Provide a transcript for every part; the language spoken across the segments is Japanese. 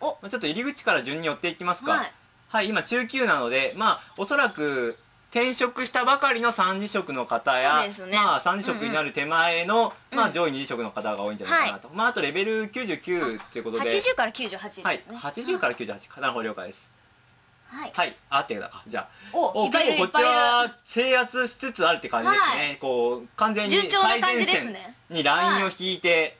お。まあちょっと入り口から順に寄っていきますか。はい。はい、今中級なのでまあおそらく転職したばかりの三次職の方や、ね。まあ三次職になる手前の、うんまあ上位二次職の方が多いんじゃないかなと、まああとレベル99っていうことで。80から98ですね。はい80から98なるほど了解です。はい。はいあってくだか。じゃあ。おお結構こっちは制圧しつつあるって感じですね、はこう完全に順調な感じです最前ね線にラインを引いて、ひ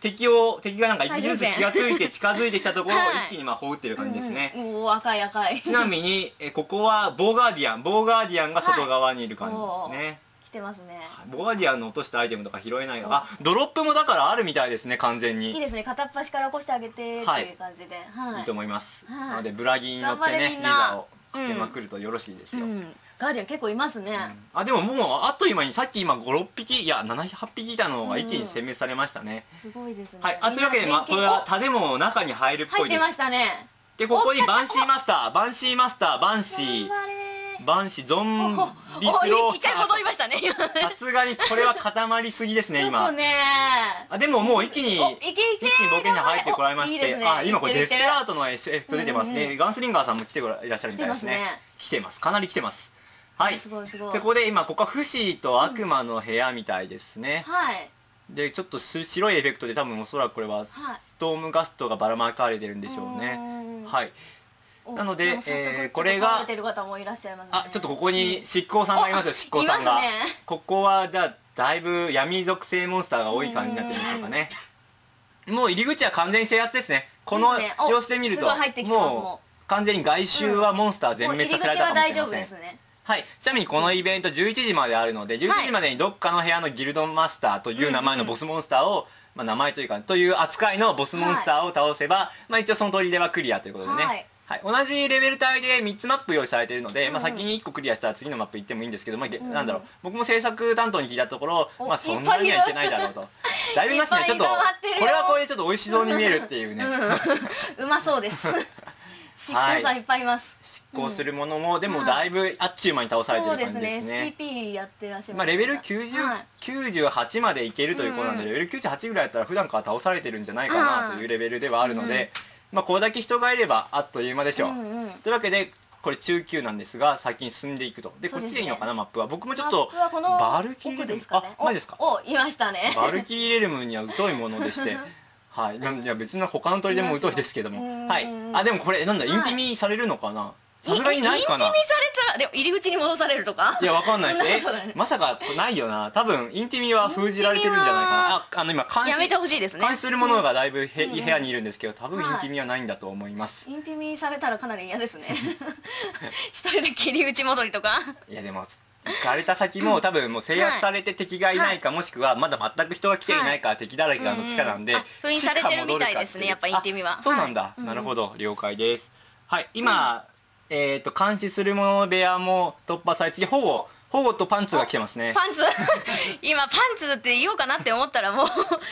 敵を敵がなんか一気ずつ気がついて 近づいてきたところをはい。一気にまあ放ってる感じですね、うんうん。お赤い赤い。ちなみにえここはボーガーディアン。ボーガーディアンが外側にいる感じですね、来てますね。ボーガーディアンの落としたアイテムとか拾えないがあドロップもだからあるみたいですね完全に。いいですね。片っ端から起こしてあげてっていうはい感じで。はい。い。いと思います、はい。なのでブラギに乗ってねリみんな。ザを。かけまくるとよろしいですよ、うん。ガーディアン結構いますね。あでももうあっという間にさっき今56匹いや78匹いたのが一気に殲滅されましたね、すごいですね。はい。あというわけで、まあ、これは建物の中に入るっぽいです。入ってましたね。でここにバンシーマスターバンシーマスターバンシー頑張れバンシーゾンおビスロお一回戻りましたね。さすがにこれは固まりすぎですね ょっ今とね。あでももう一気に一気に冒険者入ってこられましてね。あ今これデスラートのエフェクト出てますね、うんうんガンスリンガーさんも来ていらっしゃるみたいですね。来てますかなり来てます。はい。すごいすごい。でここで今ここはフシと悪魔の部屋みたいですね、はい。でちょっとし白いエフェクトで多分おそらくこれははい。ストームガストがばらまかれてるんでしょうね。はい。おなのでえーこれがね。あちょっとここに執行さんがいますよお執行さんが。ね。ここはじゃあだいぶ闇属性モンスターが多い感じになってるんでしょうかね。もう入り口は完全に制圧ですね。この様子で見るとすごい入ってきてますももう。完全に外周はモンスター全滅させられたかもしれません。夫ですね。はい。ちなみにこのイベント11時まであるので11時までにどっかの部屋のギルドマスターという名前のボスモンスターを、まあ、名前というかという扱いのボスモンスターを倒せば、まあ、一応その砦はクリアということでね、はいはい、同じレベル帯で3つマップ用意されているので、まあ、うん。うん先に1個クリアしたら次のマップ行ってもいいんですけど、まあげうん。なんだろう僕も制作担当に聞いたところ、おまあ、そんなにはいけないだろうと。だいぶいますねちょっとこれはこれでちょっと美味しそうに見えるっていうね、うんうま そうです。執行さんいっぱいいます。執行するものも、でもはいだいぶあっちゅう間に倒されてる感じですね。ですね。SPP やってらっしゃいまあ、レベル90、はい。98までいけるということなんで、うんレベル98ぐらいだったら普段から倒されてるんじゃないかなというレベルではあるので、まあ、これだけ人がいればあっという間でしょう、うんうん。というわけでこれ中級なんですが先に進んでいくと。でこっちでいいのかなマップは。僕もちょっとバルキリーレルム。奥ですかね。あマジですか？おおいましたね。バルキリーレルムには疎いものでして。はい。なんいや別の他の鳥でも疎いですけども。うんはい。あでもこれなんだインティミされるのかな？さすがにないかな。インティミされたらでも入り口に戻されるとか？いやわかんないです。え まさかないよな。多分インティミは封じられてるんじゃないかな。ああの今監視やめてほしいですね。監視するものがだいぶへ、うん部屋にいるんですけど多分インはいティミはないんだと思います、インティミされたらかなり嫌ですね。一人で入り口戻りとか。い、やでも行かれた先も多分もう制圧されて敵がいないか、もしくはまだ全く人が来ていないか、敵だらけがの地下なんで、封印されてるみたいですねやっぱインティミは。あそうなんだ、はい。なるほど。了解です。はい。今、えっ、と監視するもの部屋も突破され次保護保護とパンツが来てますね。パンツ？今パンツって言おうかなって思ったらもう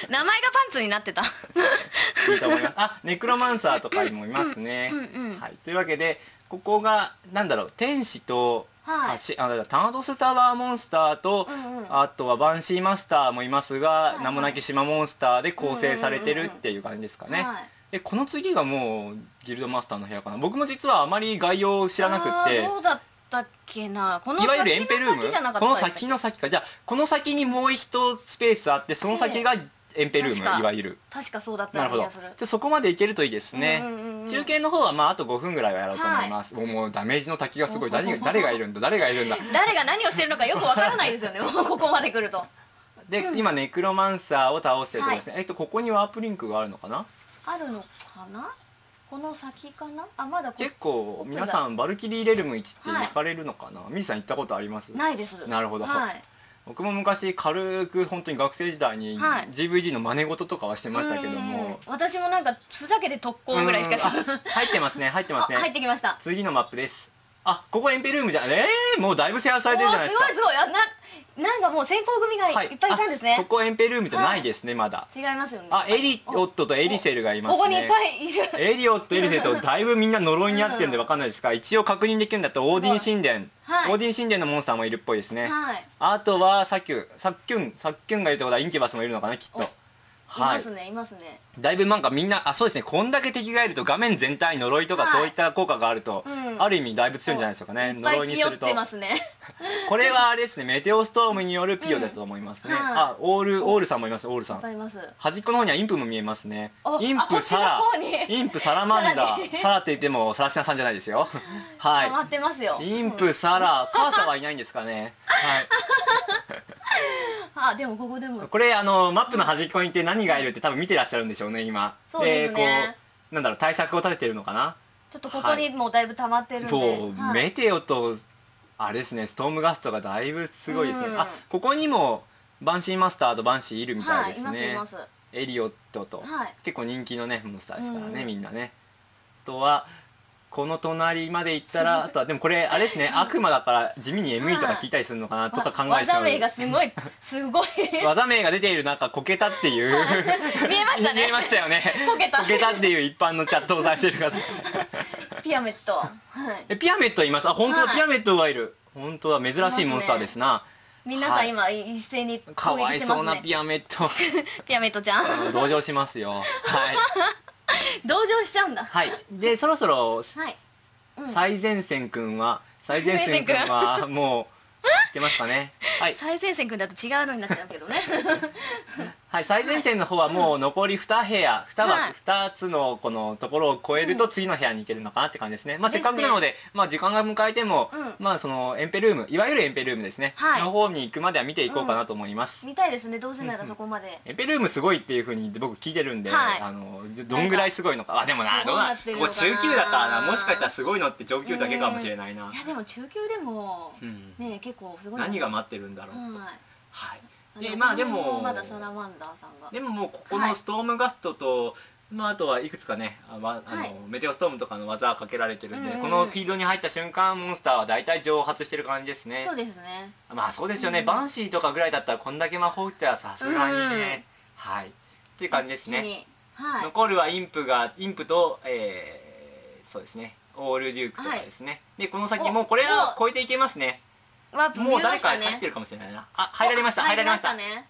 名前がパンツになってた。いいと思います。あネクロマンサーとかにもいますね、はい、というわけでここがなんだろう天使と、はい。あしあタナドスタワーモンスターと、うんうんあとはバンシーマスターもいますが、い。名もなき島モンスターで構成されてるっていう感じですかね、はいでこの次がもうギルドマスターの部屋かな？僕も実はあまり概要を知らなくって。どうだったっけな？このいわゆるエンペルーム？先の先じゃなかったこの先の先か。じゃあこの先にもう一スペースあってその先がエンペルーム、いわゆる。確かそうだったなるほど。じゃあそこまでいけるといいですね、うんうんうんうん。中継の方はまああと5分ぐらいはやろうと思います、もうもうダメージの滝がすごい。誰が誰がいるんだ？誰がいるんだ？誰が何をしてるのかよくわからないですよね。もうここまで来ると。で、今ネクロマンサーを倒してるとこですね、えっとここにワープリンクがあるのかな？あるのかな？この先かな？あまだこ結構皆さんバルキリーレルム1って行かれるのかな、ミリさん行ったことあります？ないです。なるほど。はい。僕も昔軽く本当に学生時代にはい。GVG の真似事とかはしてましたけどうんうんうん。も私もなんかふざけて特攻ぐらいしかした入ってますね 入ってますね。あ入ってきました。次のマップです。あここエンペルームじゃん。えー、もうだいぶ制圧されてるじゃないですか。すごいすごい。あななんかもう先行組がい,、はい。っぱいいたんですね。あここエンペルームじゃないですね、まだ。違いますよね。あエリオットとエリセルがいますね。ここにいっぱいいる。エリオットエリセルと だいぶみんな呪いにあってるんでわかんないですか。一応確認できるんだとオーディン神殿、はい。オーディン神殿のモンスターもいるっぽいですね、はい。あとはサキュサッキュンサッキュンがいるってことはインキュバスもいるのかなきっと。い。ますねいますね。だいぶなんかみんなあそうですね。こんだけ敵がいると画面全体に呪いとかはいそういった効果があると、うん。ある意味だいぶ強いんじゃないでしょうかねいっぱい気負っ呪いにすると。てますね これはあれですねメテオストームによるピオだと思いますね、うん。はいあオールオールさんもいますオールさん。いっぱいいます。端っこの方にはインプも見えますね。あインあこっちのプサラ方に。インプサラマンダさらに。ーサラって言ってもサラシナさんじゃないですよ。溜 まはってますよ。いインプサラカーサはいないんですかね。はい。あでもここでも。これあのマップの端っこにいて何がいるって多分見てらっしゃるんでしょうね今。そうですね。こうなんだろう対策を立ててるのかな。ちょっとここにもうだいぶ溜まってるんで、そう、はい。メテオとあれですねストームガストがだいぶすごいですね、うん。あここにもバンシーマスターとバンシーいるみたはいいですね、いますいエリオットと、はい。結構人気のねモンスターですからね、うん。みんなね。あとはこの隣まで行ったらあとはでもこれあれですね悪魔だから地味に ME とか聞いたりするのかなとか考えてしまう技名がすごいすごい。技名が出ている中こけたっていう。見えましたね。見えましたよね。こけた。こけたっていう一般のチャットをされてる方 ピアメットはい。えピアメットいます？あ本当だ、はい。ピアメットがいる。本当だ珍しいモンスターですな。皆さはい。ん今一斉にかわい攻撃してますね。そうなピアメットピアメットちゃん。同情しますよ。はいしちゃうんだ。はい。でそろそろはい、うん、最前線くんは最前線くんはもういけますかね？はい、最前線くんだと違うのになっちゃうけどね はい、最前線の方はもう残り2部屋2はい。枠2つのこのところを超えると次の部屋に行けるのかなって感じですね、まあ、せっかくなのでまあ、時間が迎えても、うん。まあそのエンペルームいわゆるエンペルームですね、はい。の方に行くまでは見ていこうかなと思います、見たいですね。どうせならそこまで、エンペルームすごいっていうふうに僕聞いてるんで、はい。あのどんぐらいすごいのか。あでもなどうどうなここ中級だからなもしかしたらすごいのって上級だけかもしれないな、いやでも中級でもうん。ね結構すごい何が待ってるんだろう、はいでまあでもまだサラマンダーさんが。でももうここはい。のストームガストと、まあ、あとはいくつかねあ、まあのはい。メテオストームとかの技がかけられてるんで、うんうんこのフィールドに入った瞬間モンスターは大体蒸発してる感じですね。そうですね。まあそうですよね、うんバンシーとかぐらいだったらこんだけ魔法打ったらさすがにね、はい。っていう感じですね。はい。残るはインプがインプと、えーそうですね。オールデュークとかですね、でこの先もうこれは超えていけますねもう誰ましたね。か入ってるかもしれないな。あ入られました入られました。ね